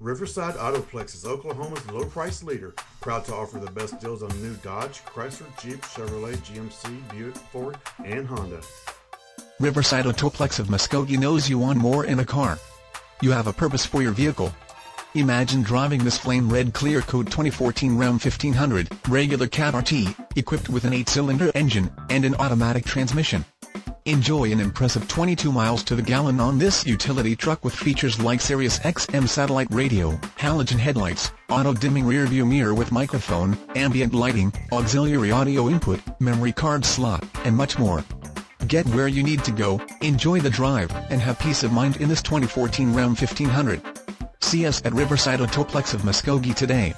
Riverside Autoplex is Oklahoma's low price leader, proud to offer the best deals on new Dodge, Chrysler, Jeep, Chevrolet, GMC, Buick, Ford, and Honda. Riverside Autoplex of Muskogee knows you want more in a car. You have a purpose for your vehicle. Imagine driving this flame red clear coat 2014 Ram 1500, regular cab RT, equipped with an 8-cylinder engine, and an automatic transmission. Enjoy an impressive 22 miles to the gallon on this utility truck with features like Sirius XM satellite radio, halogen headlights, auto-dimming rearview mirror with microphone, ambient lighting, auxiliary audio input, memory card slot, and much more. Get where you need to go, enjoy the drive, and have peace of mind in this 2014 Ram 1500. See us at Riverside Autoplex of Muskogee today.